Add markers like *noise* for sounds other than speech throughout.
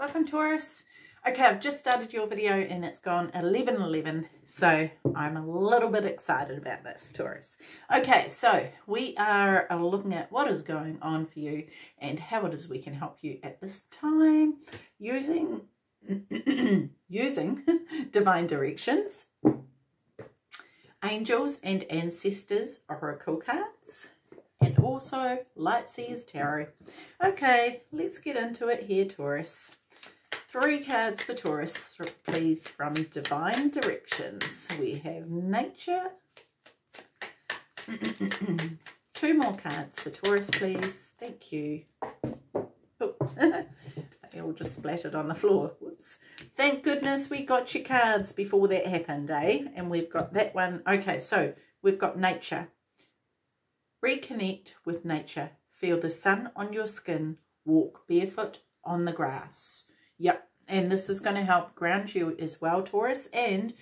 Welcome Taurus. Okay, I've just started your video and it's gone 11.11, so I'm a little bit excited about this, Taurus. Okay, so we are uh, looking at what is going on for you and how it is we can help you at this time using, *clears throat* using *laughs* divine directions, angels and ancestors oracle cards, and also Light Seers Tarot. Okay, let's get into it here, Taurus. Three cards for Taurus, please, from Divine Directions. We have Nature. *clears throat* Two more cards for Taurus, please. Thank you. Oh, *laughs* they all just splattered on the floor. Whoops. Thank goodness we got your cards before that happened, eh? And we've got that one. Okay, so we've got Nature. Reconnect with nature. Feel the sun on your skin. Walk barefoot on the grass. Yep. And this is going to help ground you as well, Taurus. And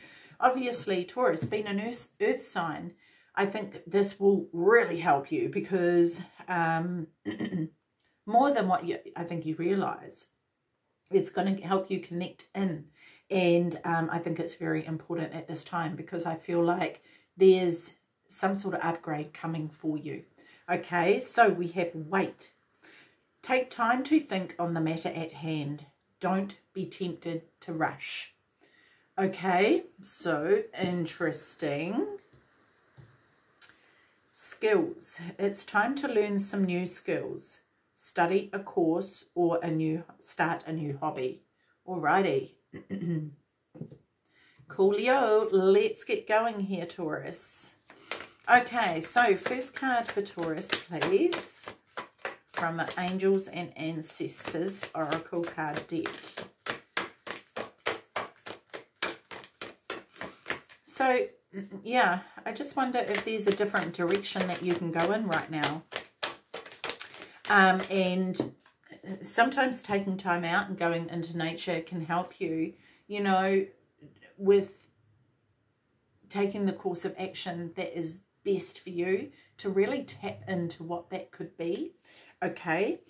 obviously, Taurus, being an earth, earth sign, I think this will really help you because um, *clears throat* more than what you, I think you realize, it's going to help you connect in. And um, I think it's very important at this time because I feel like there's some sort of upgrade coming for you. Okay, so we have wait. Take time to think on the matter at hand. Don't be tempted to rush. Okay, so interesting. Skills. It's time to learn some new skills. Study a course or a new start a new hobby. Alrighty. *clears throat* Coolio, let's get going here, Taurus. Okay, so first card for Taurus, please from the Angels and Ancestors Oracle card deck. So, yeah, I just wonder if there's a different direction that you can go in right now. Um, and sometimes taking time out and going into nature can help you, you know, with taking the course of action that is best for you to really tap into what that could be. Okay.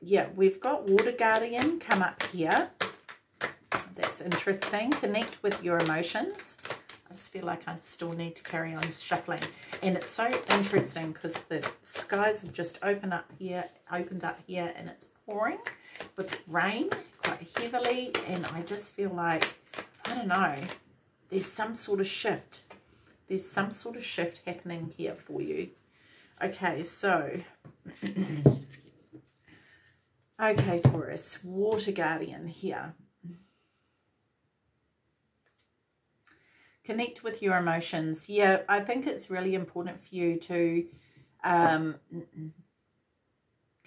Yeah, we've got Water Guardian come up here. That's interesting. Connect with your emotions. I just feel like I still need to carry on shuffling. And it's so interesting because the skies have just opened up here, opened up here, and it's pouring with rain quite heavily. And I just feel like, I don't know, there's some sort of shift. There's some sort of shift happening here for you. Okay, so okay, Taurus, Water Guardian here. Connect with your emotions. Yeah, I think it's really important for you to um,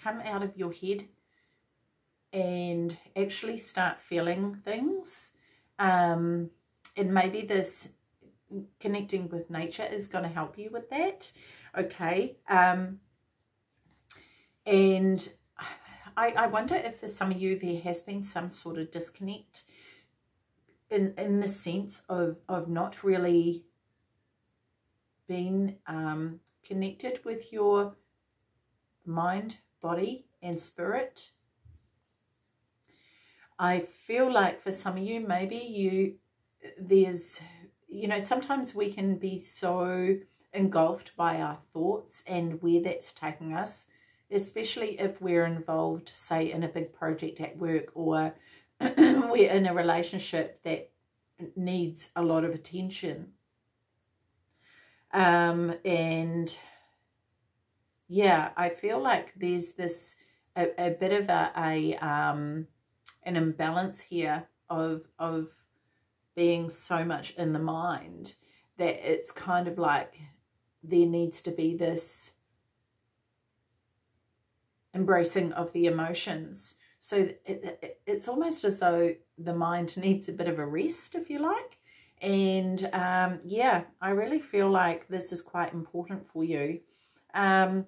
come out of your head and actually start feeling things. Um, and maybe this connecting with nature is going to help you with that. Okay. Um, and I, I wonder if for some of you there has been some sort of disconnect in, in the sense of, of not really being um, connected with your mind, body and spirit. I feel like for some of you, maybe you, there's, you know, sometimes we can be so engulfed by our thoughts and where that's taking us especially if we're involved, say, in a big project at work or *clears throat* we're in a relationship that needs a lot of attention. Um, and yeah, I feel like there's this a, a bit of a, a um, an imbalance here of of being so much in the mind that it's kind of like there needs to be this embracing of the emotions. So it, it, it's almost as though the mind *laughs* needs a bit of a rest, if you like. And um, yeah, I really feel like this is quite important for you. Um,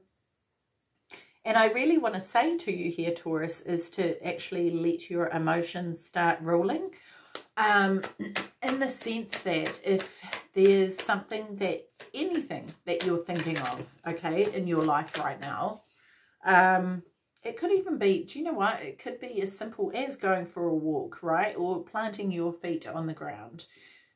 and I really want to say to you here, Taurus, is to actually let your emotions start ruling. Um, *clears throat* in the sense that if there's something that, anything that you're thinking of, okay, in your life right now, um, it could even be, do you know what? It could be as simple as going for a walk, right? Or planting your feet on the ground.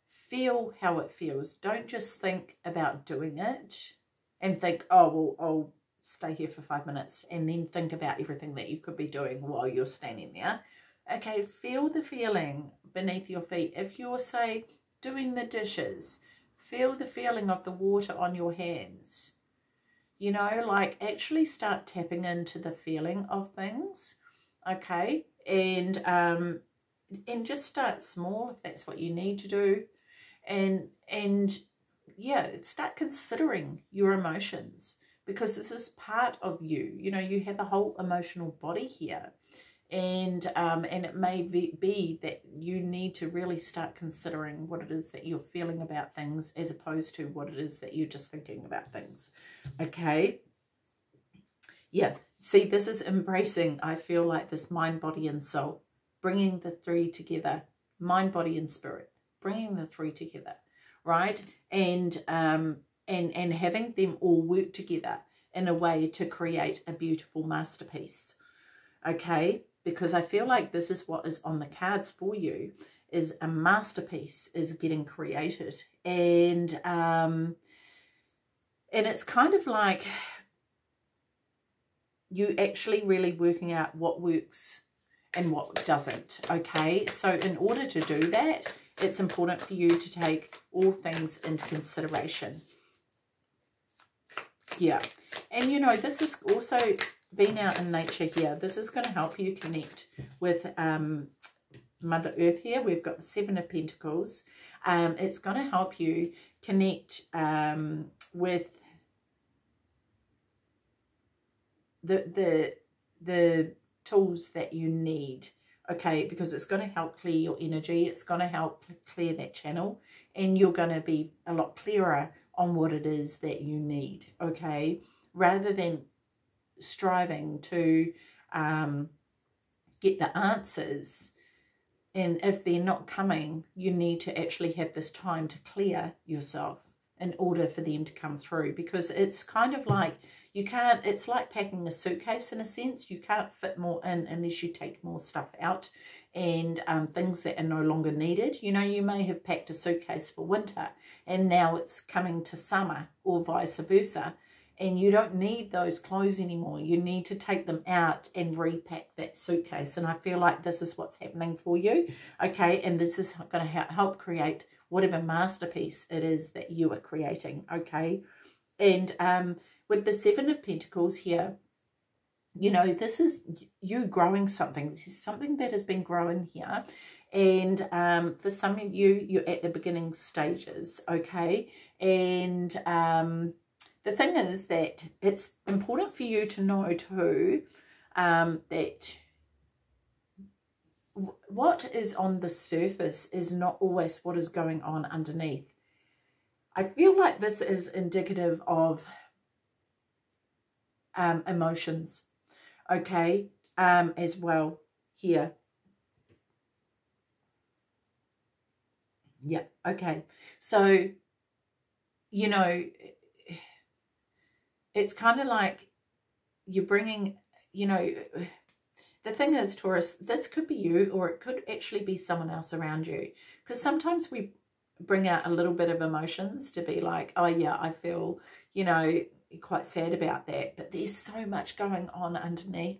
Feel how it feels. Don't just think about doing it and think, oh, well, I'll stay here for five minutes and then think about everything that you could be doing while you're standing there. Okay, feel the feeling beneath your feet. If you're, say, doing the dishes, feel the feeling of the water on your hands you know, like actually start tapping into the feeling of things, okay? And um, and just start small if that's what you need to do. And and yeah, start considering your emotions because this is part of you. You know, you have a whole emotional body here and um, and it may be that you need to really start considering what it is that you're feeling about things as opposed to what it is that you're just thinking about things. Okay? Yeah. See this is embracing i feel like this mind body and soul. Bringing the three together mind body and spirit. Bringing the three together right? And um and and having them all work together in a way to create a beautiful masterpiece. Okay because I feel like this is what is on the cards for you is a masterpiece is getting created. And um and it's kind of like you actually really working out what works and what doesn't okay? So in order to do that it's important for you to take all things into consideration. Yeah. And you know this is also being out in nature here, this is going to help you connect with um, Mother Earth here. We've got the Seven of Pentacles. Um, it's going to help you connect um, with the, the, the tools that you need okay? Because it's going to help clear your energy. It's going to help clear that channel. And you're going to be a lot clearer on what it is that you need okay? Rather than striving to um, get the answers. And if they're not coming, you need to actually have this time to clear yourself in order for them to come through. Because it's kind of like you can't, it's like packing a suitcase in a sense. You can't fit more in unless you take more stuff out and um, things that are no longer needed. You know, you may have packed a suitcase for winter and now it's coming to summer or vice versa and you don't need those clothes anymore. You need to take them out and repack that suitcase. And I feel like this is what's happening for you. Okay. And this is going to help create whatever masterpiece it is that you are creating. Okay. And um, with the Seven of Pentacles here, you know, this is you growing something. This is something that has been growing here. And um, for some of you, you're at the beginning stages. Okay. And um, the thing is that it's important for you to know too um, that what is on the surface is not always what is going on underneath. I feel like this is indicative of um, emotions, okay, um, as well here. Yeah, okay. So, you know, it's kind of like you're bringing, you know, the thing is, Taurus, this could be you or it could actually be someone else around you. Because sometimes we bring out a little bit of emotions to be like, oh yeah, I feel, you know, quite sad about that. But there's so much going on underneath.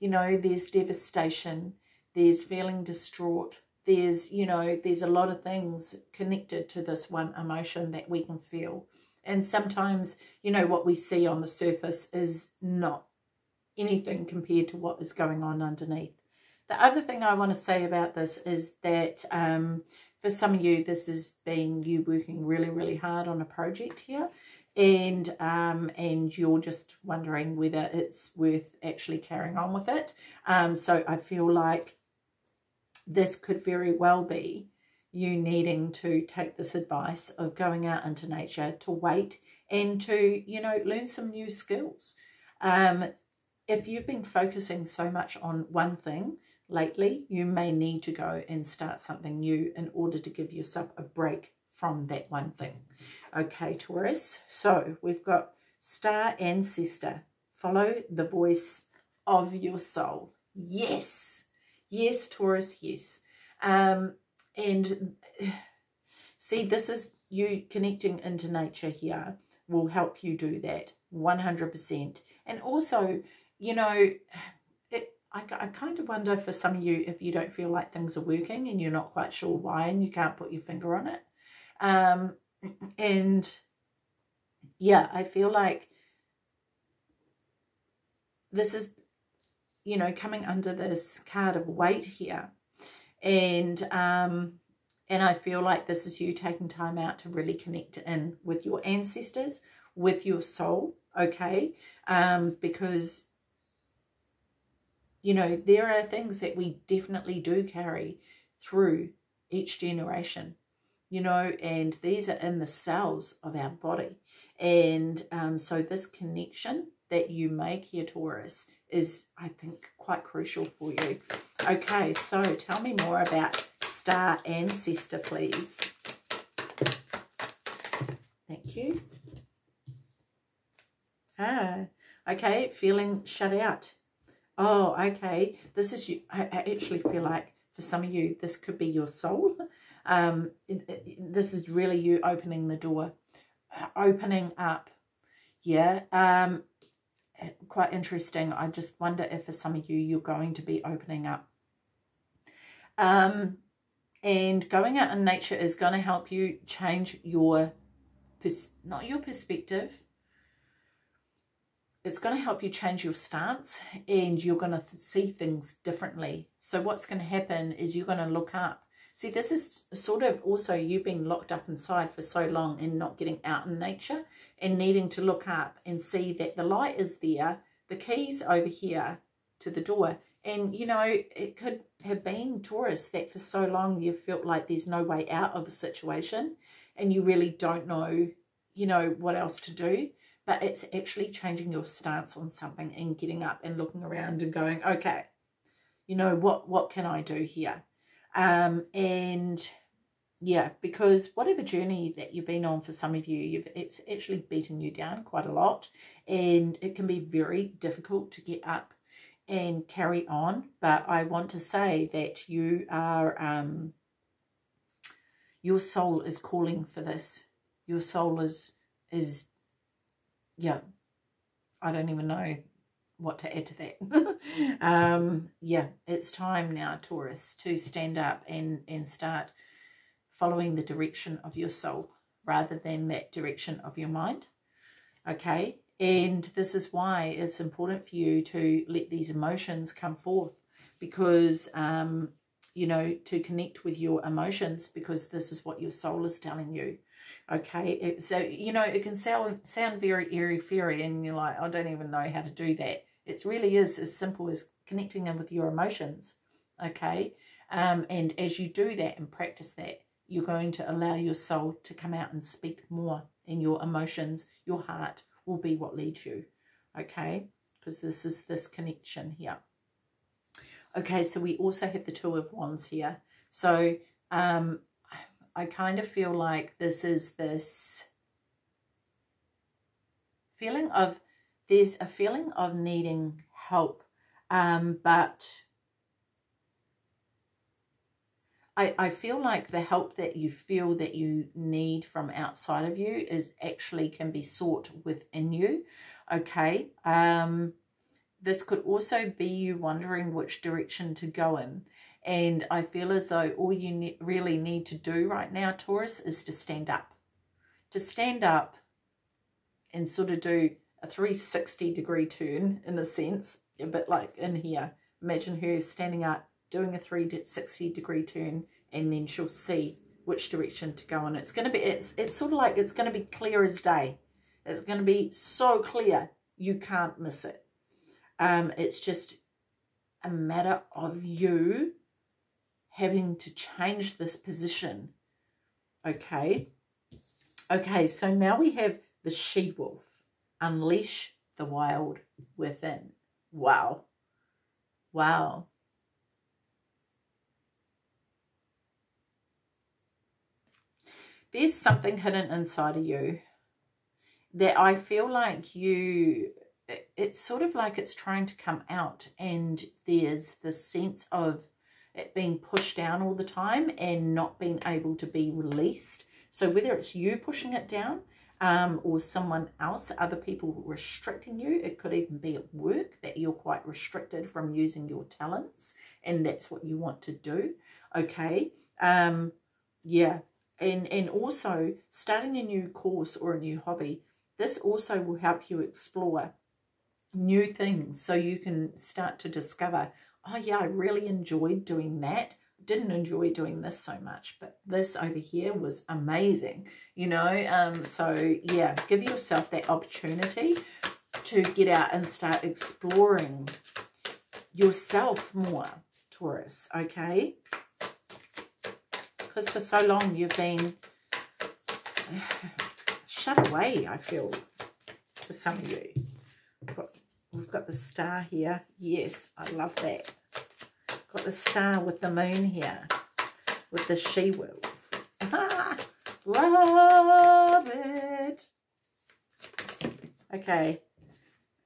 You know, there's devastation, there's feeling distraught, there's, you know, there's a lot of things connected to this one emotion that we can feel. And sometimes, you know, what we see on the surface is not anything compared to what is going on underneath. The other thing I want to say about this is that um, for some of you, this has been you working really, really hard on a project here. And um, and you're just wondering whether it's worth actually carrying on with it. Um, so I feel like this could very well be you needing to take this advice of going out into nature to wait and to, you know, learn some new skills. Um, if you've been focusing so much on one thing lately, you may need to go and start something new in order to give yourself a break from that one thing. Okay, Taurus. So we've got Star Ancestor. Follow the voice of your soul. Yes. Yes, Taurus, yes. Um, and *sighs* see, this is you connecting into nature here will help you do that 100%. And also, you know, *sighs* I, I kind of wonder for some of you if you don't feel like things are working and you're not quite sure why and you can't put your finger on it. Um, *clears throat* and yeah, I feel like this is, you know, coming under this card of Wait here. And, um, and I feel like this is you taking time out to really connect in with your ancestors, with your soul, okay? Um, because, you know, there are things that we definitely do carry through each generation, you know, and these are in the cells of our body. And um, so this connection that you make here, Taurus, is, I think, quite crucial for you. Okay, so tell me more about star ancestor, please. Thank you. Ah, okay, feeling shut out. Oh, okay. This is you. I, actually feel like for some of you, this could be your soul. Um, this is really you opening the door, uh, opening up. Yeah. Um, quite interesting. I just wonder if for some of you, you're going to be opening up. Um, and going out in nature is going to help you change your, not your perspective, it's going to help you change your stance and you're going to th see things differently. So what's going to happen is you're going to look up. See, this is sort of also you being locked up inside for so long and not getting out in nature and needing to look up and see that the light is there, the keys over here to the door. And, you know, it could have been Taurus that for so long you've felt like there's no way out of a situation and you really don't know, you know, what else to do but it's actually changing your stance on something and getting up and looking around and going, okay, you know, what, what can I do here? Um, and yeah, because whatever journey that you've been on for some of you, you've, it's actually beaten you down quite a lot and it can be very difficult to get up and carry on. But I want to say that you are, um, your soul is calling for this. Your soul is, is yeah, I don't even know what to add to that. *laughs* um, yeah, it's time now, Taurus, to stand up and, and start following the direction of your soul rather than that direction of your mind. Okay, and this is why it's important for you to let these emotions come forth because, um, you know, to connect with your emotions because this is what your soul is telling you. Okay, so, you know, it can sound, sound very airy-fairy and you're like, I don't even know how to do that. It really is as simple as connecting in with your emotions, okay? Um, and as you do that and practice that, you're going to allow your soul to come out and speak more in your emotions, your heart will be what leads you, okay? Because this is this connection here. Okay, so we also have the Two of Wands here. So um, I kind of feel like this is this feeling of, there's a feeling of needing help, um, but I, I feel like the help that you feel that you need from outside of you is actually can be sought within you, okay? Um, this could also be you wondering which direction to go in. And I feel as though all you ne really need to do right now, Taurus, is to stand up. To stand up and sort of do a 360 degree turn in a sense, a bit like in here. Imagine her standing up, doing a 360 degree turn, and then she'll see which direction to go in. It's going to be, it's, it's sort of like it's going to be clear as day. It's going to be so clear you can't miss it. Um, it's just a matter of you having to change this position. Okay. Okay, so now we have the she-wolf. Unleash the wild within. Wow. Wow. There's something hidden inside of you that I feel like you it's sort of like it's trying to come out and there's this sense of it being pushed down all the time and not being able to be released. So whether it's you pushing it down um, or someone else, other people restricting you, it could even be at work that you're quite restricted from using your talents and that's what you want to do. Okay. Um, yeah. And, and also starting a new course or a new hobby, this also will help you explore new things so you can start to discover, oh yeah, I really enjoyed doing that. Didn't enjoy doing this so much, but this over here was amazing, you know. Um, so yeah, give yourself that opportunity to get out and start exploring yourself more, Taurus, okay? Because for so long you've been *sighs* shut away, I feel, for some of you. We've got the star here. Yes, I love that. Got the star with the moon here. With the she-wolf. *laughs* love it. Okay.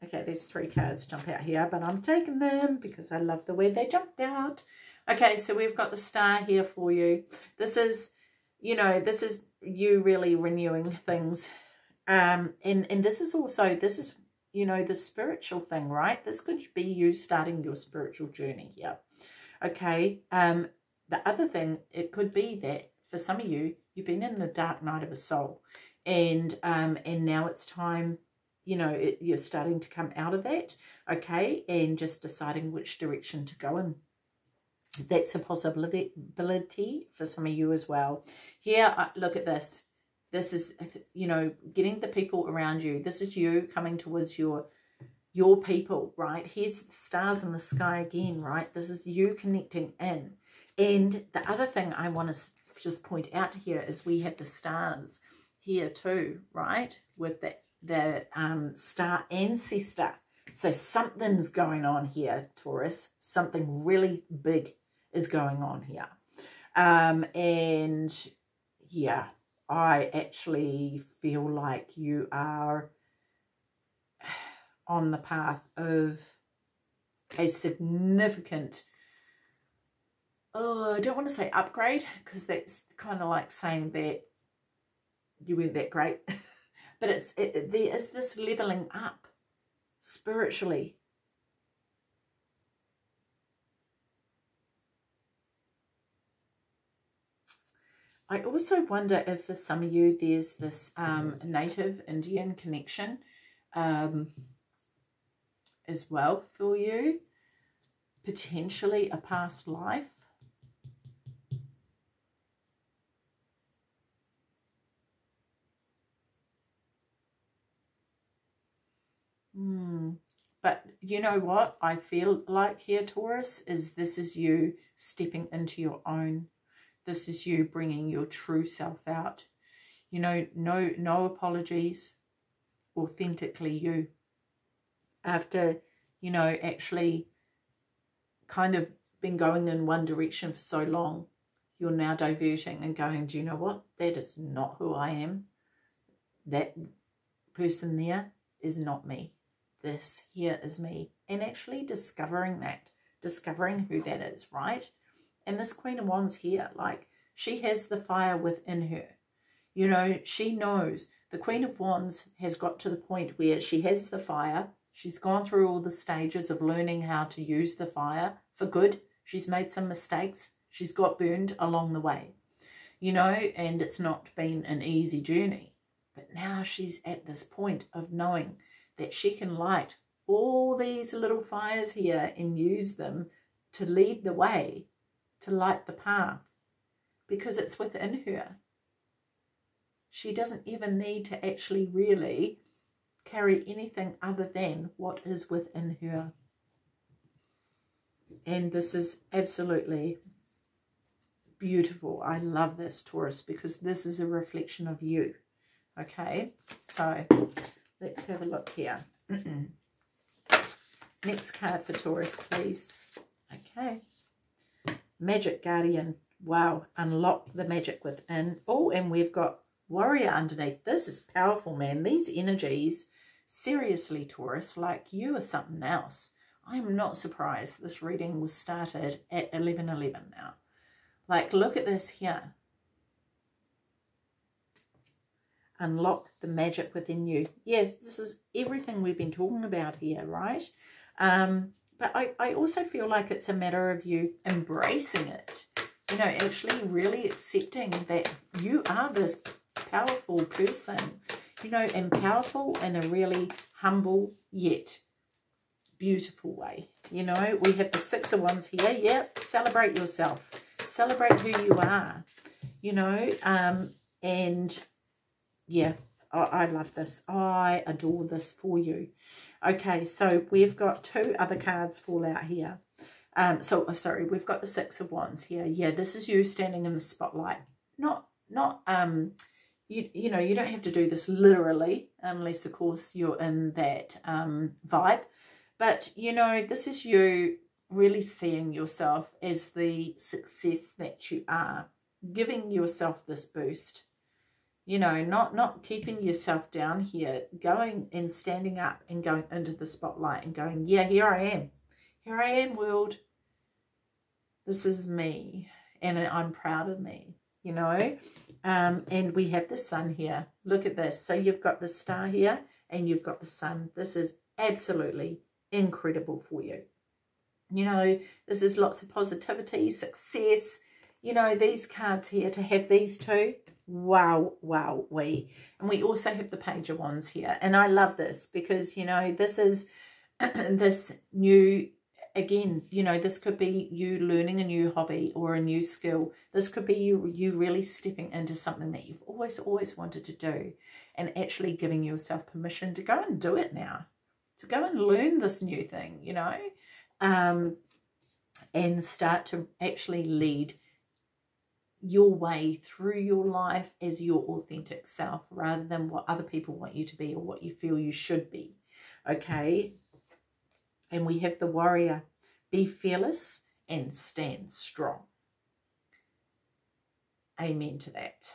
Okay, there's three cards jump out here, but I'm taking them because I love the way they jumped out. Okay, so we've got the star here for you. This is, you know, this is you really renewing things. Um, and, and this is also, this is you know, the spiritual thing, right? This could be you starting your spiritual journey here. Okay. Um, the other thing, it could be that for some of you, you've been in the dark night of a soul and um, and now it's time, you know, it, you're starting to come out of that, okay, and just deciding which direction to go in. That's a possibility for some of you as well. Here, look at this. This is, you know, getting the people around you. This is you coming towards your your people, right? Here's the stars in the sky again, right? This is you connecting in. And the other thing I want to just point out here is we have the stars here too, right? With the, the um, star ancestor. So something's going on here, Taurus. Something really big is going on here. Um, and yeah, I actually feel like you are *sighs* on the path of a significant, oh, I don't want to say upgrade because that's kind of like saying that you weren't that great. *laughs* but it's it, there is this leveling up spiritually I also wonder if for some of you there's this um, native Indian connection um, as well for you. Potentially a past life. Hmm. But you know what I feel like here, Taurus, is this is you stepping into your own this is you bringing your true self out. You know, no, no apologies, authentically you. After, you know, actually kind of been going in one direction for so long, you're now diverting and going, do you know what? That is not who I am. That person there is not me. This here is me. And actually discovering that, discovering who that is, right? And this Queen of Wands here, like, she has the fire within her. You know, she knows. The Queen of Wands has got to the point where she has the fire. She's gone through all the stages of learning how to use the fire for good. She's made some mistakes. She's got burned along the way. You know, and it's not been an easy journey. But now she's at this point of knowing that she can light all these little fires here and use them to lead the way to light the path because it's within her. She doesn't even need to actually really carry anything other than what is within her. And this is absolutely beautiful. I love this, Taurus, because this is a reflection of you. Okay, so let's have a look here. *clears throat* Next card for Taurus, please. Okay. Magic Guardian. Wow, unlock the magic within. Oh, and we've got Warrior underneath. This is powerful, man. These energies, seriously, Taurus, like you are something else. I'm not surprised this reading was started at 11.11 now. Like, look at this here. Unlock the magic within you. Yes, this is everything we've been talking about here, right? Um, but I, I also feel like it's a matter of you embracing it. You know, actually really accepting that you are this powerful person, you know, and powerful in a really humble yet beautiful way. You know, we have the Six of Wands here. Yep, celebrate yourself. Celebrate who you are, you know, um, and yeah, I, I love this. I adore this for you. Okay, so we've got two other cards fall out here. Um, so, oh, sorry, we've got the Six of Wands here. Yeah, this is you standing in the spotlight. Not, not, um, you, you know, you don't have to do this literally, unless, of course, you're in that um, vibe. But, you know, this is you really seeing yourself as the success that you are, giving yourself this boost. You know, not, not keeping yourself down here, going and standing up and going into the spotlight and going, yeah, here I am. Here I am, world. This is me. And I'm proud of me, you know. Um, and we have the sun here. Look at this. So you've got the star here and you've got the sun. This is absolutely incredible for you. You know, this is lots of positivity, success. You know, these cards here, to have these two, wow, wow, we. And we also have the Page of Wands here. And I love this because, you know, this is *clears throat* this new, again, you know, this could be you learning a new hobby or a new skill. This could be you, you really stepping into something that you've always, always wanted to do and actually giving yourself permission to go and do it now to go and learn this new thing, you know, um, and start to actually lead your way through your life as your authentic self rather than what other people want you to be or what you feel you should be. Okay. And we have the warrior. Be fearless and stand strong. Amen to that.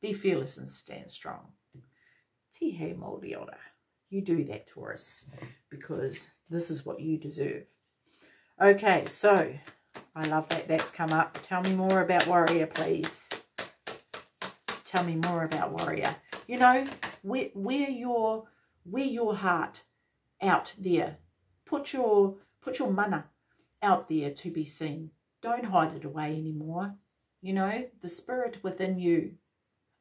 Be fearless and stand strong. Tihei mauri ora. You do that, Taurus, because this is what you deserve. Okay, so I love that that's come up. Tell me more about Warrior, please. Tell me more about Warrior. You know, wear, wear your wear your heart out there. Put your put your mana out there to be seen. Don't hide it away anymore. You know, the spirit within you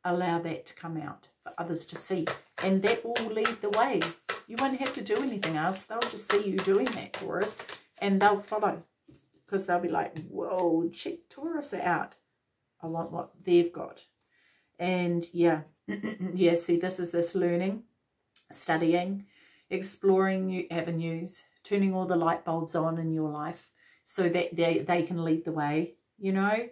allow that to come out for others to see. And that will lead the way. You won't have to do anything else. They'll just see you doing that, Taurus, and they'll follow. Because they'll be like, whoa, check Taurus out. I want what they've got. And yeah, *clears throat* yeah, see, this is this learning, studying, exploring new avenues, turning all the light bulbs on in your life so that they, they can lead the way, you know,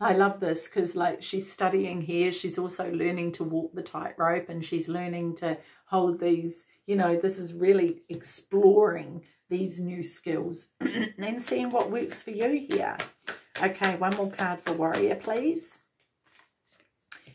I love this because like she's studying here. She's also learning to walk the tightrope and she's learning to hold these, you know, this is really exploring these new skills *clears throat* and seeing what works for you here. Okay, one more card for Warrior, please.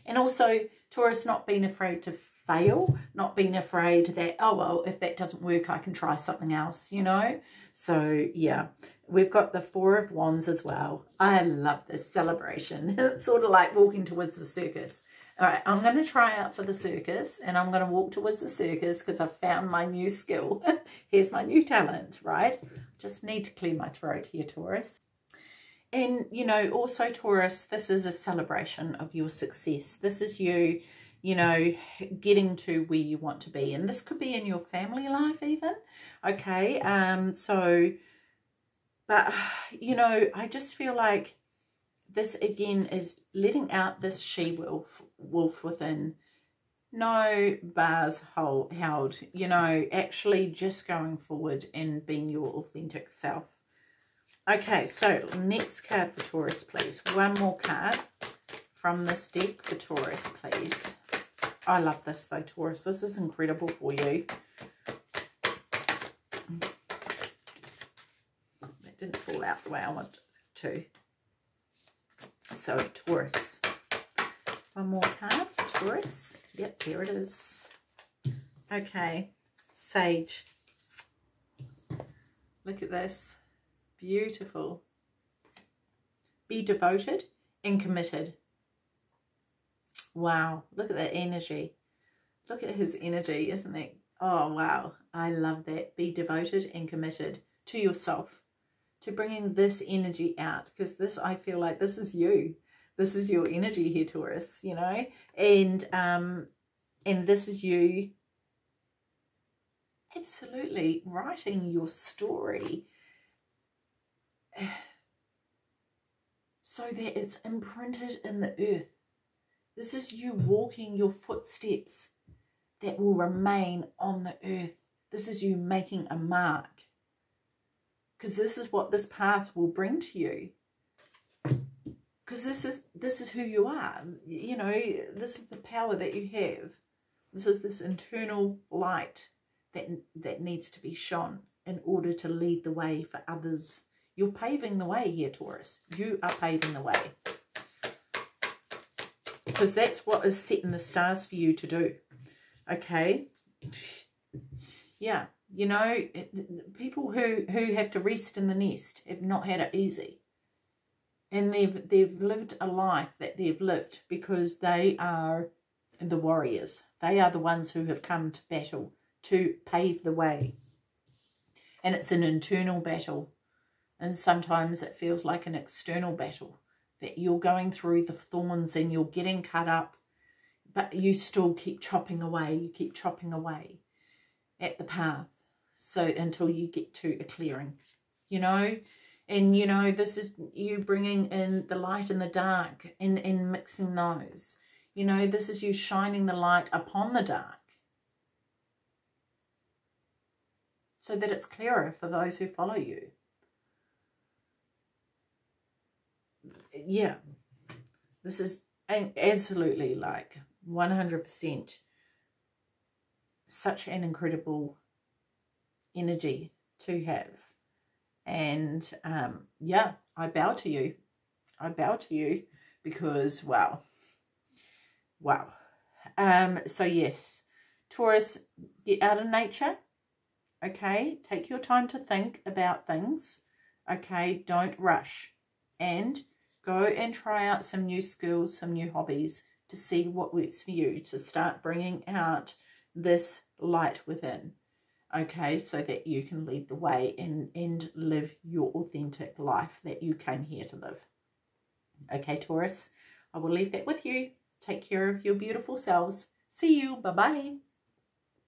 And also, Taurus not being afraid to fail, not being afraid that, oh, well, if that doesn't work, I can try something else, you know? So, yeah, we've got the Four of Wands as well. I love this celebration. *laughs* it's sort of like walking towards the circus. All right, I'm going to try out for the circus and I'm going to walk towards the circus because I've found my new skill. *laughs* Here's my new talent, right? Just need to clear my throat here, Taurus. And, you know, also, Taurus, this is a celebration of your success. This is you you know, getting to where you want to be. And this could be in your family life even, okay? Um, so, but, *sighs* you know, I just feel like this, again, is letting out this she-wolf wolf within. No bars hold, held, you know, actually just going forward and being your authentic self. Okay, so next card for Taurus, please. One more card from this deck for Taurus, please. I love this though, Taurus. This is incredible for you. It didn't fall out the way I wanted to. So, Taurus. One more card Taurus. Yep, here it is. Okay, Sage. Look at this. Beautiful. Be devoted and committed. Wow, look at that energy. Look at his energy, isn't it? Oh, wow. I love that. Be devoted and committed to yourself, to bringing this energy out, because this, I feel like this is you. This is your energy here, Taurus, you know, and, um, and this is you absolutely writing your story *sighs* so that it's imprinted in the earth. This is you walking your footsteps that will remain on the earth. This is you making a mark. Because this is what this path will bring to you. Because this is this is who you are. You know, this is the power that you have. This is this internal light that that needs to be shone in order to lead the way for others. You're paving the way here, Taurus. You are paving the way. Because that's what is set in the stars for you to do. Okay? Yeah, you know, people who, who have to rest in the nest have not had it easy. And they've, they've lived a life that they've lived because they are the warriors. They are the ones who have come to battle to pave the way. And it's an internal battle. And sometimes it feels like an external battle that you're going through the thorns and you're getting cut up, but you still keep chopping away. You keep chopping away at the path. So until you get to a clearing, you know, and you know, this is you bringing in the light and the dark and, and mixing those. You know, this is you shining the light upon the dark so that it's clearer for those who follow you. Yeah, this is absolutely like 100% such an incredible energy to have. And um, yeah, I bow to you. I bow to you because, wow, wow. Um, so yes, Taurus, get out of nature okay? Take your time to think about things, okay? Don't rush. And go and try out some new skills, some new hobbies to see what works for you, to start bringing out this light within, okay? So that you can lead the way and, and live your authentic life that you came here to live. Okay, Taurus, I will leave that with you. Take care of your beautiful selves. See you. Bye-bye.